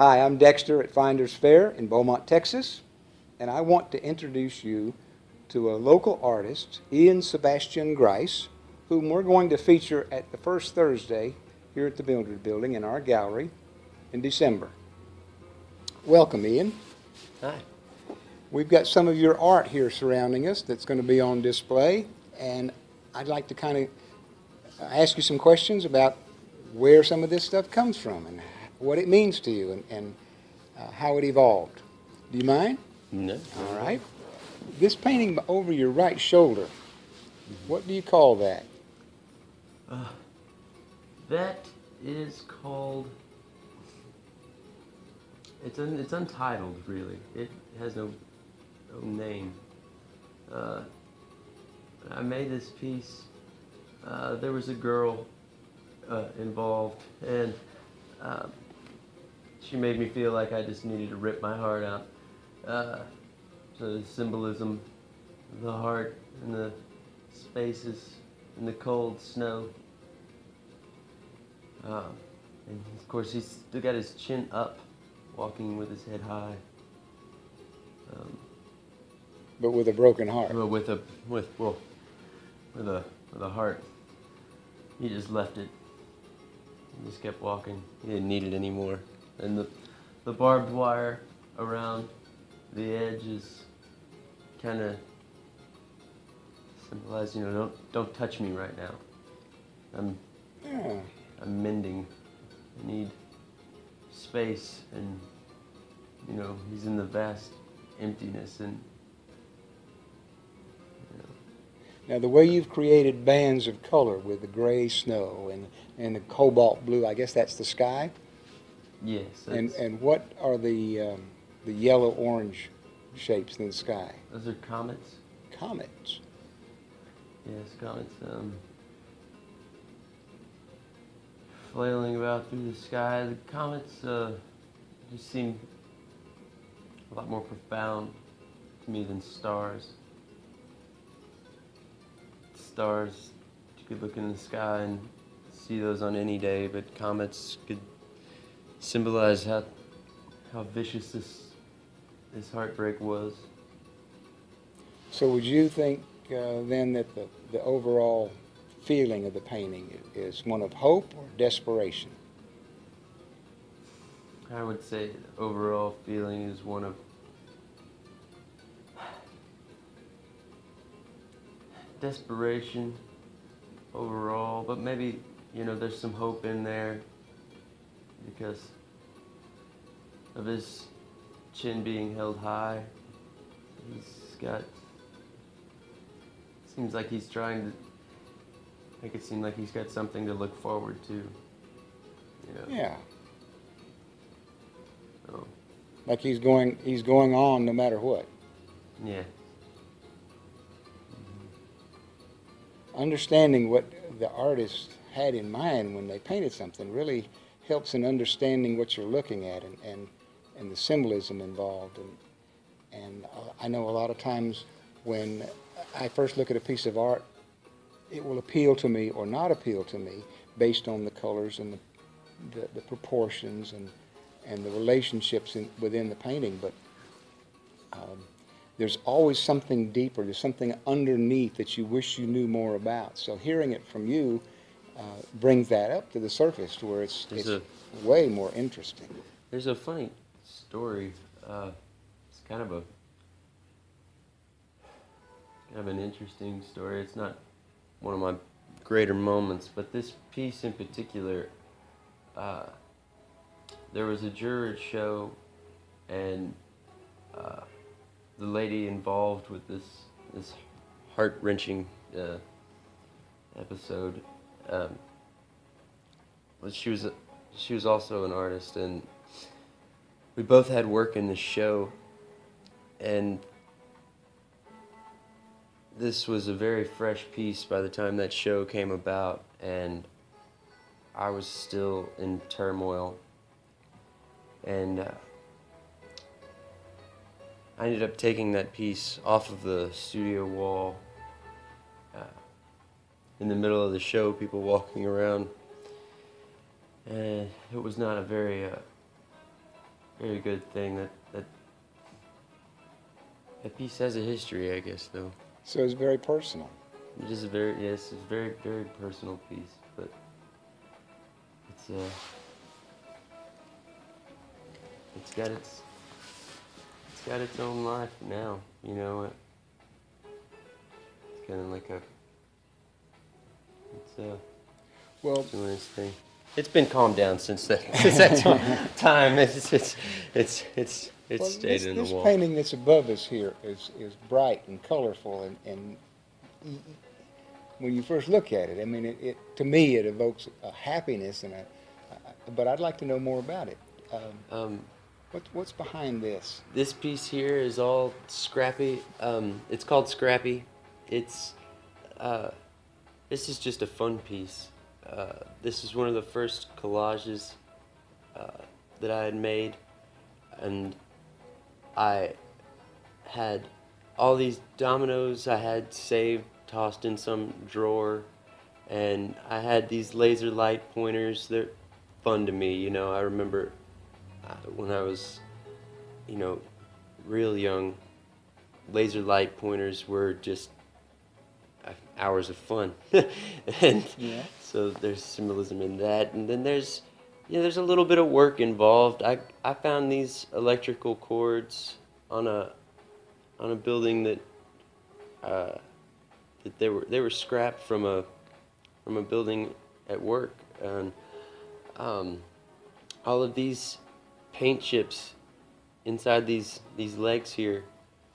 Hi, I'm Dexter at Finder's Fayre in Beaumont, Texas, and I want to introduce you to a local artist, Ian Sebastian Grice, whom we're going to feature at the first Thursday here at the Mildred Building in our gallery in December. Welcome, Ian. Hi. We've got some of your art here surrounding us that's going to be on display, and I'd like to kind of ask you some questions about where some of this stuff comes from and what it means to you and, and uh, how it evolved. Do you mind? No. All right. This painting over your right shoulder, what do you call that? Uh, that is called. It's un, it's untitled really. It has no no name. Uh, I made this piece. Uh, there was a girl uh, involved, and um, she made me feel like I just needed to rip my heart out. Uh, so the symbolism, the heart, and the spaces, and the cold snow. Um, and of course, he's still got his chin up, walking with his head high. Um, But with a broken heart. well, with a with well, with a with a heart. He just left it. He just kept walking. He didn't need it anymore. And the the barbed wire around the edge is kind of symbolized. You know, don't don't touch me right now. I'm Yeah. I'm mending. I need space, and you know, he's in the vast emptiness, and you know, Now, the way you've created bands of color with the gray snow and, and the cobalt blue, I guess that's the sky? Yes, And, and what are the, um, the yellow orange shapes in the sky? those are comets. Comets. Yes, comets. Um, flailing about through the sky. The comets uh, just seem a lot more profound to me than stars. Stars, you could look in the sky and see those on any day, but comets could symbolize how how vicious this this heartbreak was. So would you think uh, then that the, the overall feeling of the painting is one of hope or desperation? I would say the overall feeling is one of desperation overall, but maybe, you know, there's some hope in there because of his chin being held high. He's got. Seems like he's trying to make it seem like he's got something to look forward to. You know? Yeah. So, Like he's going, he's going on no matter what. yeah. understanding what the artist had in mind when they painted something really helps in understanding what you're looking at and, and, and the symbolism involved. And, and uh, I know a lot of times when I first look at a piece of art, it will appeal to me or not appeal to me based on the colors and the, the, the proportions and, and the relationships in, within the painting. But um, there's always something deeper. There's something underneath that you wish you knew more about. So hearing it from you uh, brings that up to the surface to where it's, it's way more interesting. There's a funny story. Uh, it's kind of a kind of an interesting story. It's not one of my greater moments, but this piece in particular, uh, there was a juror show, and uh, the lady involved with this this heart wrenching uh, episode. Um, she was she was also an artist, and we both had work in the show, and this was a very fresh piece by the time that show came about, and I was still in turmoil, and. Uh, I ended up taking that piece off of the studio wall. Uh, in the middle of the show, people walking around, and it was not a very uh, very good thing that that that piece has a history, I guess, though. So it's very personal. It is a very yes, it's a very very personal piece, but it's uh it's got its it's got its own life now. You know, it, it's kind of like a it's Well, doing its thing. It's been calmed down since that since that time. It's it's it's it's it's well, stayed this, in the this wall. painting that's above us here is, is bright and colorful, and, and when you first look at it, I mean, it, it to me it evokes a happiness, and a, a- but I'd like to know more about it. Um, Um, what, what's behind this? This piece here is all scrappy. Um, it's called Scrappy. It's uh, this is just a fun piece. Uh, this is one of the first collages uh, that I had made, and I had all these dominoes I had saved, tossed in some drawer, and I had these laser light pointers. They're fun to me, you know. I remember uh, when I was you know, real young, laser light pointers were just hours of fun, and Yeah. so there's symbolism in that. And then there's, yeah, there's a little bit of work involved. I I found these electrical cords on a on a building that uh, that they were they were scrapped from a from a building at work, and um, all of these paint chips inside these these legs here.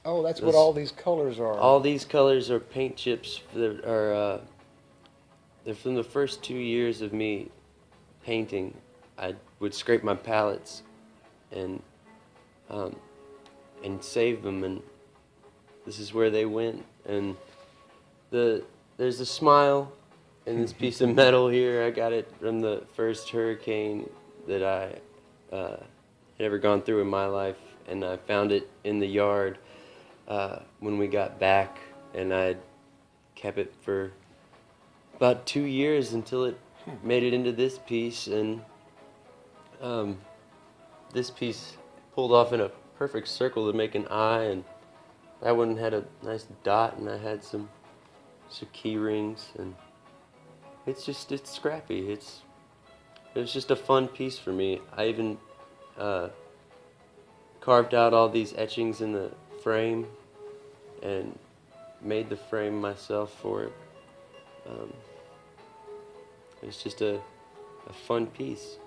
Oh, that's what all these colors are. All these colors are paint chips that are uh, they're from the first two years of me painting. I would scrape my palettes and um, and save them, and this is where they went. And the there's a smile in this piece of metal here. I got it from the first hurricane that I uh, had ever gone through in my life, and I found it in the yard uh, when we got back, and I kept it for about two years until it made it into this piece, and um, this piece pulled off in a perfect circle to make an eye, and that one had a nice dot, and I had some some key rings, and it's just it's scrappy. It's it was just a fun piece for me. I even uh, carved out all these etchings in the frame and made the frame myself for it. Um, it's just a, a fun piece.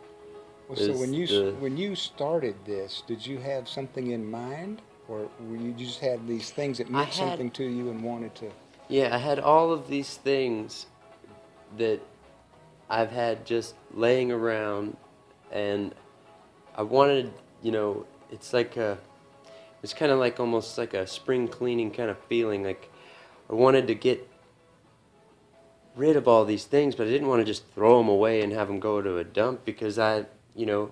Well, so when you the- when you started this, did you have something in mind, or were you just had these things that meant had- something to you and wanted to? Yeah, I had all of these things that I've had just laying around, and I wanted, you know, it's like a, it's kind of like almost like a spring cleaning kind of feeling. Like I wanted to get rid of all these things, but I didn't want to just throw them away and have them go to a dump because I, you know,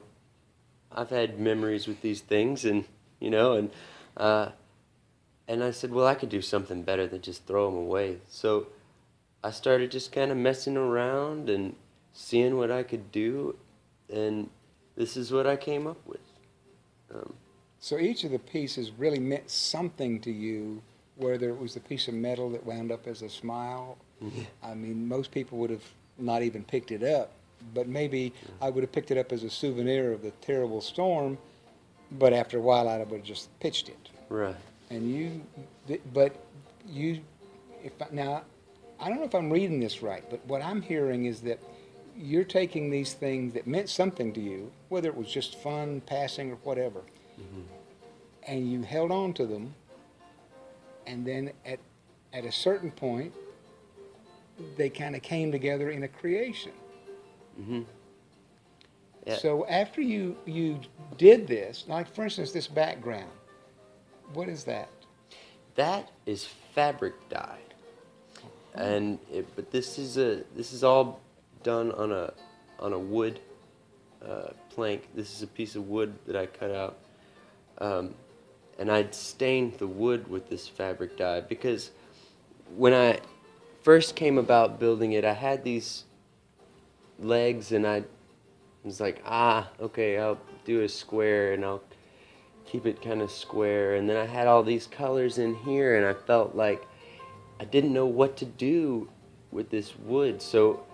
I've had memories with these things, and you know, and uh, and I said, well, I could do something better than just throw them away. So I started just kind of messing around and seeing what I could do, and this is what I came up with. Um, So each of the pieces really meant something to you, whether it was the piece of metal that wound up as a smile. Mm-hmm. I mean, most people would have not even picked it up, but maybe I would have picked it up as a souvenir of the terrible storm. But after a while, I would have just pitched it. right. And you, but you, if I, now, I don't know if I'm reading this right, but what I'm hearing is that you're taking these things that meant something to you, whether it was just fun, passing, or whatever, mm-hmm. And you held on to them, and then at at a certain point, they kind of came together in a creation. hmm Yeah. So after you you did this, like for instance, this background, what is that? That is fabric dye, and it, but this is a this is all done on a on a wood uh, plank. This is a piece of wood that I cut out, um, and I'd stained the wood with this fabric dye because when I first came about building it, I had these legs and I was like, ah, okay, I'll do a square and I'll keep it kind of square. And then I had all these colors in here and I felt like I didn't know what to do with this wood. So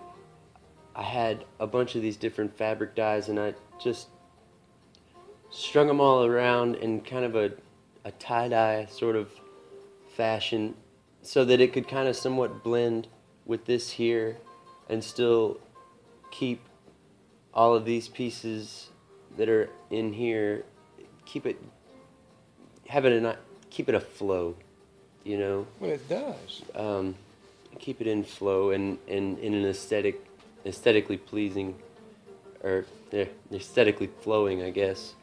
I had a bunch of these different fabric dyes and I just strung them all around in kind of a, a tie-dye sort of fashion so that it could kind of somewhat blend with this here and still keep all of these pieces that are in here keep it have it a keep it a flow you know? Well it does. Um, keep it in flow and, and in an aesthetic aesthetically pleasing or aesthetically flowing i guess.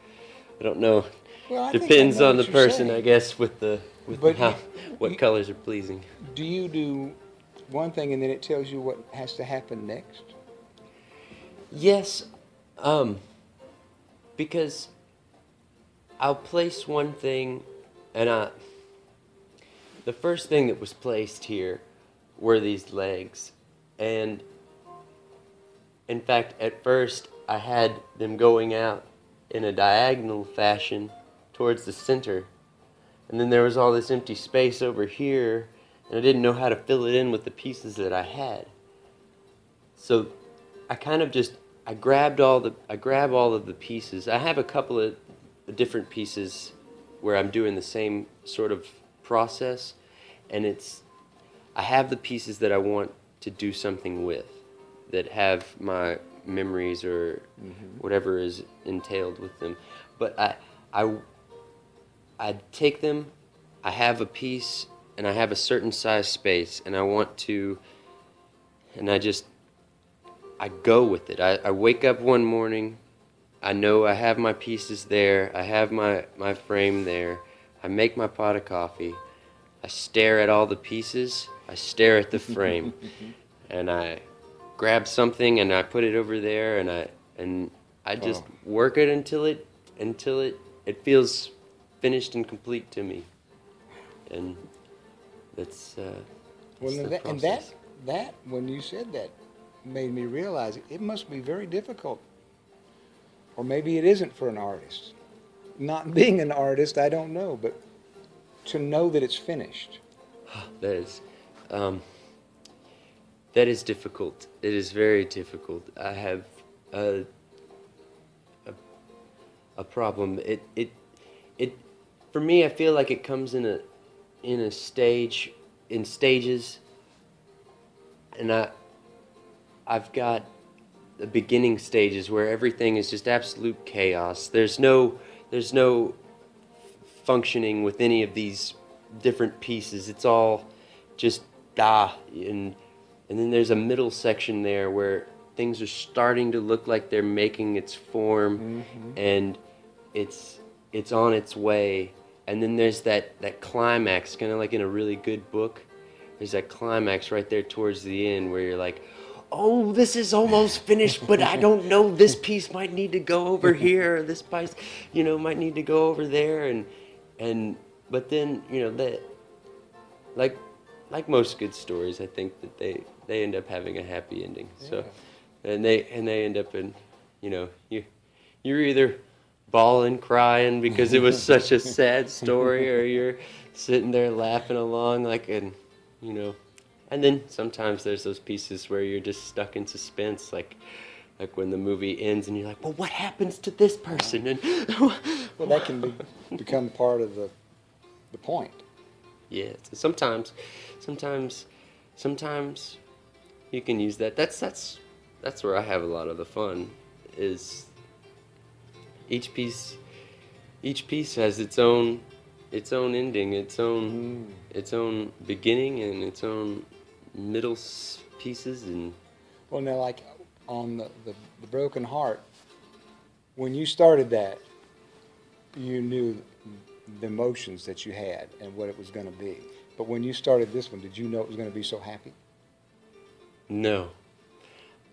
I don't know well, depends on the person saying. i guess with the with But how, what you- colors are pleasing do you do one thing and then it tells you what has to happen next Yes, um, because I'll place one thing, and I. The first thing that was placed here were these legs, and in fact, at first I had them going out in a diagonal fashion towards the center, and then there was all this empty space over here, and I didn't know how to fill it in with the pieces that I had. So I kind of just I grabbed all the I grab all of the pieces. I have a couple of different pieces where I'm doing the same sort of process and it's I have the pieces that I want to do something with that have my memories or mm-hmm. whatever is entailed with them. But I I I take them, I have a piece and I have a certain size space and I want to and I just I go with it. I, I wake up one morning, I know I have my pieces there, I have my, my frame there, I make my pot of coffee, I stare at all the pieces, I stare at the frame, and I grab something and I put it over there and I and I just Oh. work it until it until it, it feels finished and complete to me. And that's uh well that's and the that, and that that when you said that made me realize it, it must be very difficult or maybe it isn't for an artist not being an artist i don't know but to know that it's finished That is, um, that is difficult. It is very difficult. I have a, a, a problem. It, it, for me, I feel like it comes in a, in a stage, in stages, and I, I've got the beginning stages where everything is just absolute chaos. There's no, there's no functioning with any of these different pieces. It's all just da and and then there's a middle section there where things are starting to look like they're making its form mm-hmm. and it's it's on its way. And then there's that that climax, kind of like in a really good book. There's that climax right there towards the end where you're like, "Oh, this is almost finished, but I don't know. This piece might need to go over here. Or this piece, you know, might need to go over there." And and but then you know that like like most good stories, I think that they they end up having a happy ending. So and they and they end up in you know you you're either bawling crying because it was such a sad story or you're sitting there laughing along like and you know and then sometimes there's those pieces where you're just stuck in suspense like like when the movie ends and you're like well what happens to this person and well that can be, become part of the the point Yeah, so sometimes, sometimes, sometimes you can use that. That's that's that's where I have a lot of the fun. Is each piece, each piece has its own, its own ending, its own, mm. its own beginning, and its own middle s- pieces, and Well, now, like on the, the, the broken heart, when you started that, you knew the emotions that you had and what it was going to be. But when you started this one, did you know it was going to be so happy? No.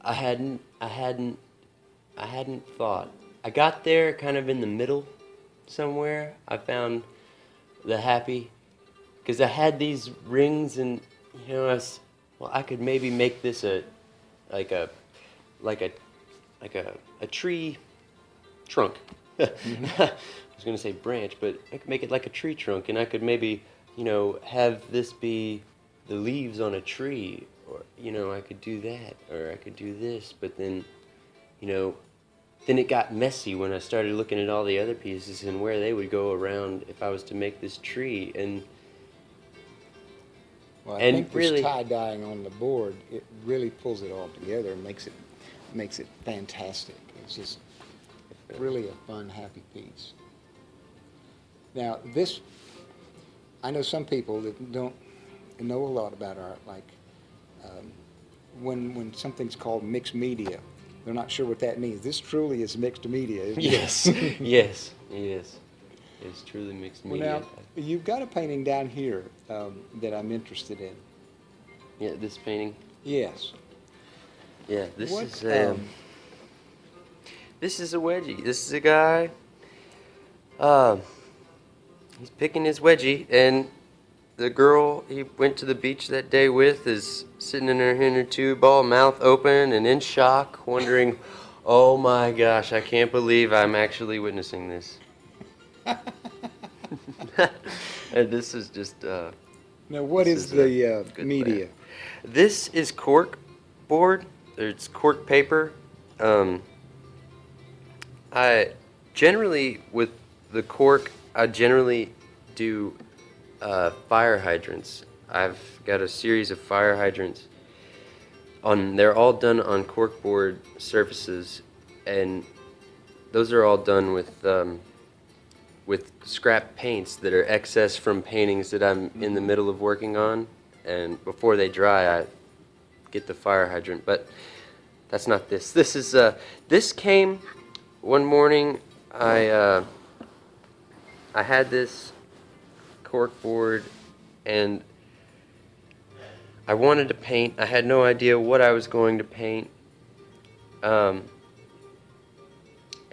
I hadn't I hadn't I hadn't thought. I got there kind of in the middle somewhere. I found the happy cuz I had these rings and you know I was, well I could maybe make this a like a like a like a, a tree trunk. I was to say branch, but I could make it like a tree trunk, and I could maybe, you know, have this be the leaves on a tree, or you know, I could do that, or I could do this, but then, you know, then it got messy when I started looking at all the other pieces and where they would go around if I was to make this tree, and Well, I And think really- this tie dyeing on the board, it really pulls it all together and makes it, makes it fantastic. It's just really a fun, happy piece. Now, this, I know some people that don't know a lot about art, like, um, when, when something's called mixed media, they're not sure what that means. This truly is mixed media, yes, yes, yes, it's truly mixed Well, media. now, you've got a painting down here um, that I'm interested in. yeah, this painting. Yes. Yeah, this What, is a, um, this is a wedgie. This is a guy. Um, he's picking his wedgie, and the girl he went to the beach that day with is sitting in her inner tube, all mouth open and in shock, wondering, "Oh my gosh, I can't believe I'm actually witnessing this." and this is just. Uh, Now, what is, is, is the uh, good media? This is cork board. It's cork paper. Um, I generally with the cork, I generally do uh, fire hydrants. I've got a series of fire hydrants. On they're all done on cork board surfaces, and those are all done with um, with scrap paints that are excess from paintings that I'm in the middle of working on, and before they dry, I get the fire hydrant. But that's not this. This is uh, this came one morning. I uh, I had this cork board, and I wanted to paint. I had no idea what I was going to paint. Um,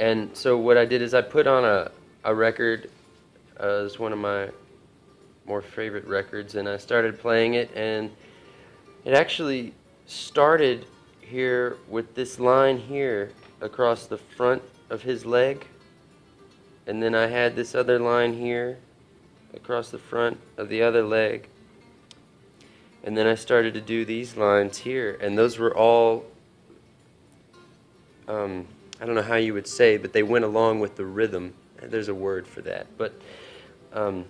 and so what I did is I put on a, a record uh, it's one of my more favorite records, and I started playing it, and it actually started here with this line here across the front of his leg, and then I had this other line here across the front of the other leg, and then I started to do these lines here, and those were all um, I don't know how you would say, but they went along with the rhythm. There's a word for that. But um,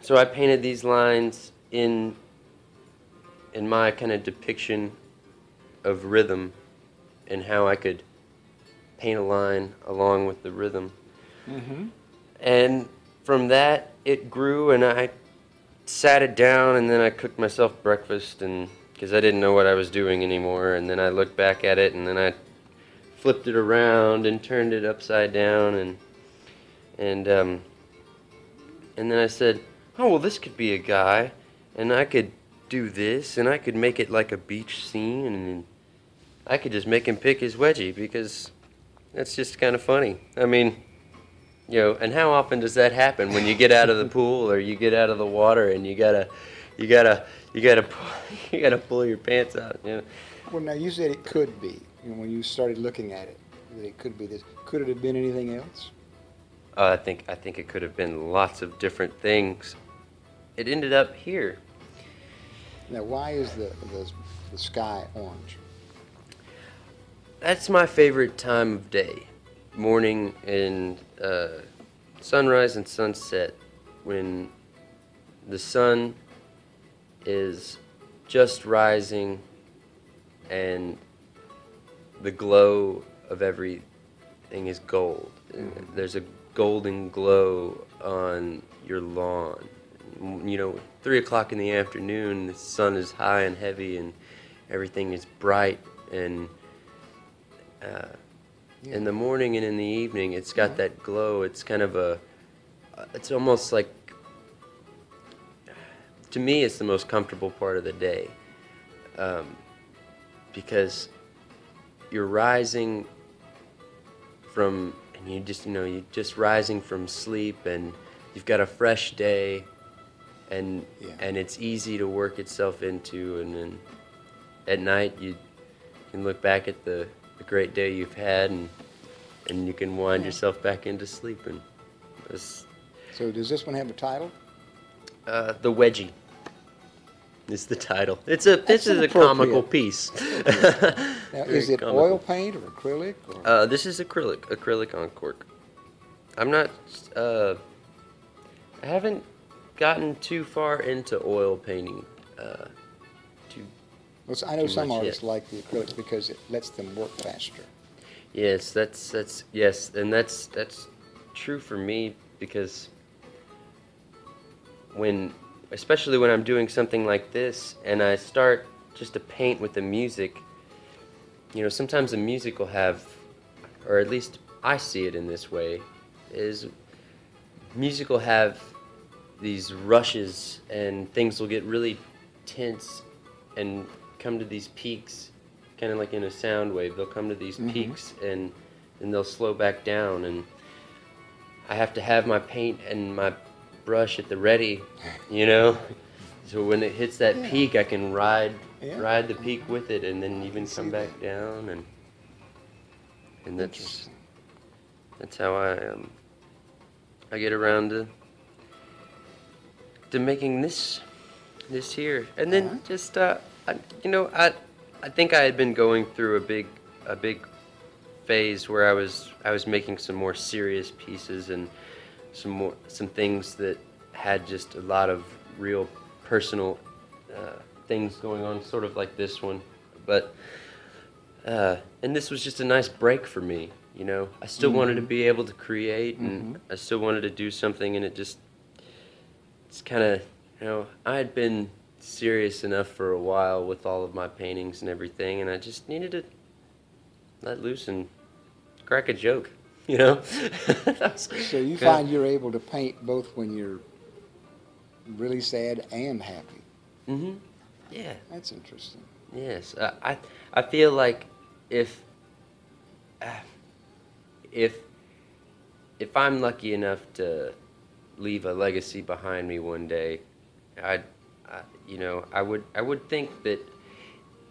so I painted these lines in in my kind of depiction of rhythm and how I could paint a line along with the rhythm. Mm-hmm. And from that, it grew, and I sat it down, and then I cooked myself breakfast, and because I didn't know what I was doing anymore, and then I looked back at it, and then I flipped it around and turned it upside down, and and um, and then I said, oh well, this could be a guy, and I could do this, and I could make it like a beach scene, and I could just make him pick his wedgie because that's just kind of funny. I mean. You know, and how often does that happen when you get out of the pool or you get out of the water and you gotta, you gotta, you gotta, you gotta pull your pants out. You know, Well, now you said it could be, and when you started looking at it, that it could be this. Could it have been anything else? uh, I think I think it could have been lots of different things. It ended up here. Now, why is the the, the sky orange? That's my favorite time of day, morning and uh, sunrise and sunset, when the sun is just rising and the glow of everything is gold. There's a golden glow on your lawn. You know, three o'clock in the afternoon, the sun is high and heavy, and everything is bright and uh, in the morning and in the evening, it's got that glow. It's kind of a, it's almost like, to me, it's the most comfortable part of the day, um, because you're rising from, and you just, you know, you're just rising from sleep, and you've got a fresh day, and Yeah. and it's easy to work itself into, and then at night you can look back at the a great day you've had, and and you can wind Yeah. yourself back into sleep. And So does this one have a title? uh, the wedgie is the title. It's a this is a comical piece. Now, is it comical. oil paint or acrylic? Or? Uh, this is acrylic, acrylic on cork. I'm not. Uh, I haven't gotten too far into oil painting. Uh, too. Well, I know some much artists yet. like the acrylic because it lets them work faster. Yes, that's that's yes, and that's that's true for me because when, especially when I'm doing something like this, and I start just to paint with the music. You know, sometimes the music will have, or at least I see it in this way, is music will have these rushes and things will get really tense and come to these peaks kind of like in a sound wave they'll come to these Mhm. peaks and then they'll slow back down and i have to have my paint and my brush at the ready you know so when it hits that Yeah. peak i can ride Yeah. ride the peak with it and then even come back down and and that's that's how i um i get around to to making this this here and then Uh-huh. just uh I, you know i i think i had been going through a big a big phase where i was i was making some more serious pieces and some more some things that had just a lot of real personal uh, things going on sort of like this one. But uh, and this was just a nice break for me you know? I still wanted to be able to create and i still wanted to do something and it just it's kind of you know i had been serious enough for a while with all of my paintings and everything and i just needed to let loose and crack a joke you know So you find you're able to paint both when you're really sad and happy. Mm-hmm. yeah That's interesting. Yes, uh, I I feel like if uh, if if I'm lucky enough to leave a legacy behind me one day, I, You know I would I would think that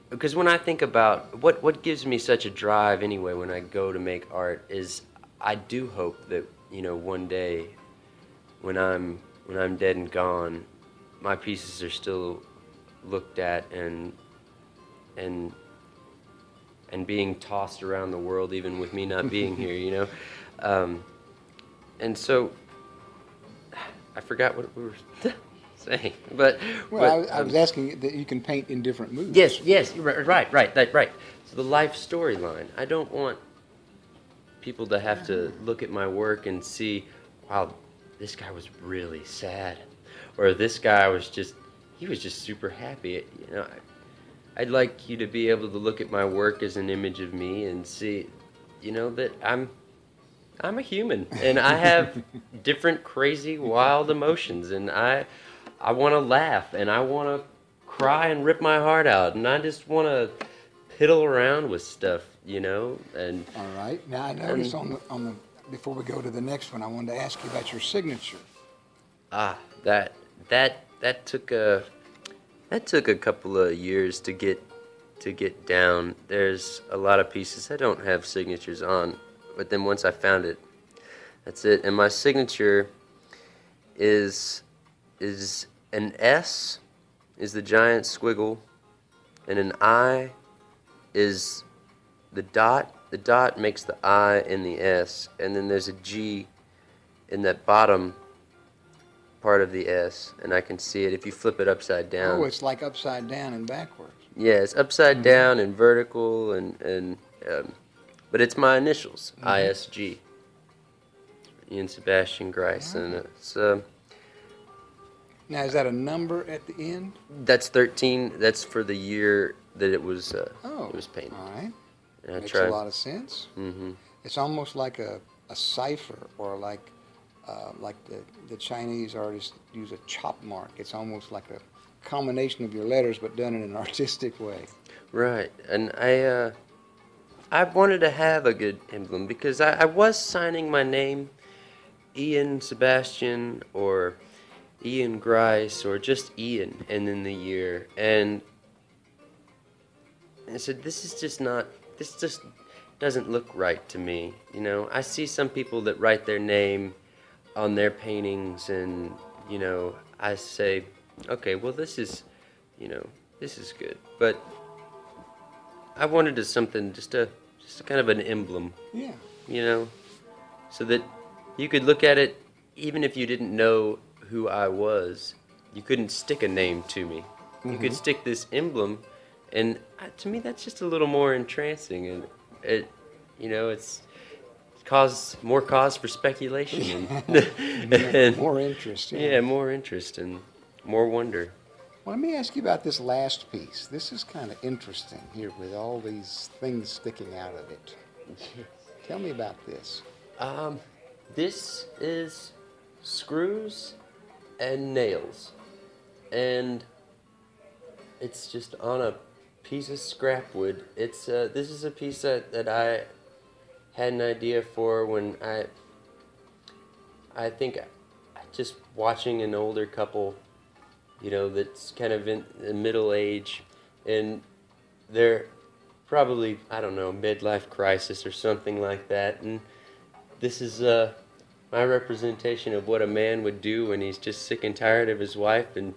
because when I think about what what gives me such a drive anyway when I go to make art is I do hope that you know one day when I'm when I'm dead and gone, my pieces are still looked at and and and being tossed around the world even with me not being here you know? Um, and so i forgot what we were saying but, Well, but, I, was- um, asking that you can paint in different moods. yes yes right right right that right. So the life storyline i don't want people to have to look at my work and see wow this guy was really sad. Or this guy was just he was just super happy. You know I, i'd like you to be able to look at my work as an image of me and see you know that i'm i'm a human and i have different crazy wild emotions and i i want to laugh and i want to cry and rip my heart out and i just want to piddle around with stuff you know and All right. Now I noticed on the on the before we go to the next one, I wanted to ask you about your signature. Ah, that that that took a that took a couple of years to get to get down. There's a lot of pieces I don't have signatures on, but then once I found it, that's it. And my signature is is an S is the giant squiggle, and an I is the dot. The dot makes the I and the S, and then there's a G in that bottom part of the S, and I can see it if you flip it upside down. Oh, it's like upside down and backwards. yeah, it's upside down and vertical, and and um, but it's my initials, ISG. Ian Sebastian Grice, and it's uh, Now is that a number at the end? that's 13. That's for the year that it was uh, Oh, it was painted. All right. And I Makes tried. a lot of sense. hmm It's almost like a, a cipher or like uh, like the, the Chinese artists use a chop mark. It's almost like a combination of your letters but done in an artistic way. Right, and I uh, I wanted to have a good emblem because I, I was signing my name, Ian Sebastian or Ian Grice or just Ian, and then the year, and I said this is just not this just doesn't look right to me. You know, I see some people that write their name on their paintings, and you know, I say, okay, well, this is, you know, this is good, but I wanted to something just a just a kind of an emblem, Yeah. you know, so that you could look at it even if you didn't know who I was. You couldn't stick a name to me. You could stick this emblem, and uh, to me, that's just a little more entrancing, and it, you know, it's cause more cause for speculation and, and More interest. yeah, more interest and more wonder. Well, let me ask you about this last piece. This is kind of interesting here with all these things sticking out of it. Tell me about this. Um, this is screws and nails, and it's just on a piece of scrap wood. It's uh, this is a piece that, that I had an idea for when I I think just watching an older couple, you know, that's kind of in the middle age, and they're probably I don't know midlife crisis or something like that, and this is uh, my representation of what a man would do when he's just sick and tired of his wife and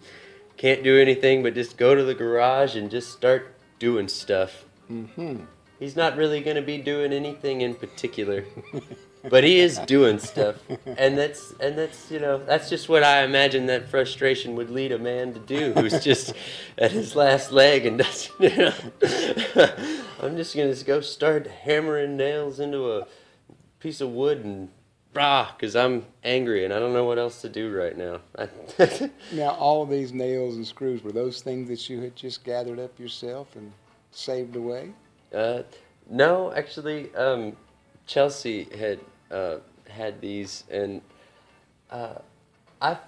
can't do anything but just go to the garage and just start doing stuff. Mm-hmm. He's not really going to be doing anything in particular, but he is doing stuff, and that's and that's you know that's just what I imagine that frustration would lead a man to do, who's just at his last leg and doesn't. You know, I'm just gonna go start hammering nails into a piece of wood and rah, cause I'm angry and I don't know what else to do right now. Now, all these nails and screws, were those things that you had just gathered up yourself and saved away? Uh, no, actually, um, Chelsea had uh, had these, and uh, I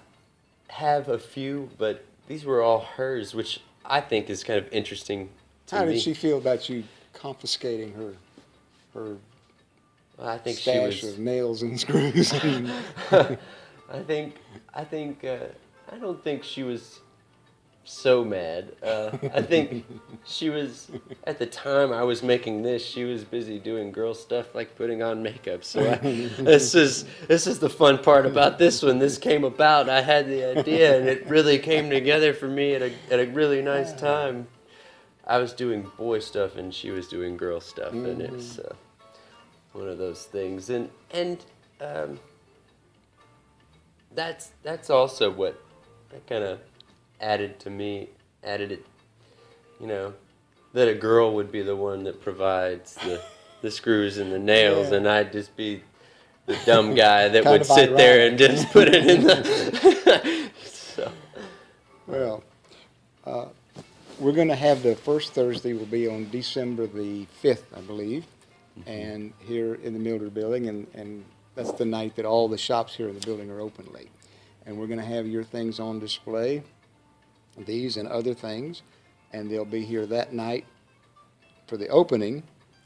have a few, but these were all hers, which I think is kind of interesting to How me. did she feel about you confiscating her her I think she was. of nails and screws? I think. I think. Uh, I don't think she was so mad. Uh, I think she was at the time I was making this. She was busy doing girl stuff like putting on makeup. So I, this is this is the fun part about this one. This came about. I had the idea, and it really came together for me at a at a really nice time. I was doing boy stuff, and she was doing girl stuff, and it's uh, one of those things. And and um, that's that's also what that kind of added to me added it you know that a girl would be the one that provides the the screws and the nails Yeah. and I'd just be the dumb guy that would sit there and just put it in the so Well, uh, we're going to have the first Thursday will be on December the 5th, I believe, Mm-hmm. and here in the Mildred Building, and, and that's the night that all the shops here in the building are open late. And we're going to have your things on display, these and other things, and they'll be here that night for the opening,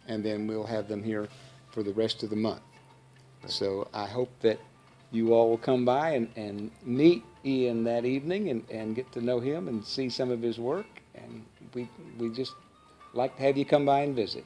and then we'll have them here for the rest of the month. So I hope that you all will come by and, and meet Ian that evening and, and get to know him and see some of his work. And we, we just like to have you come by and visit.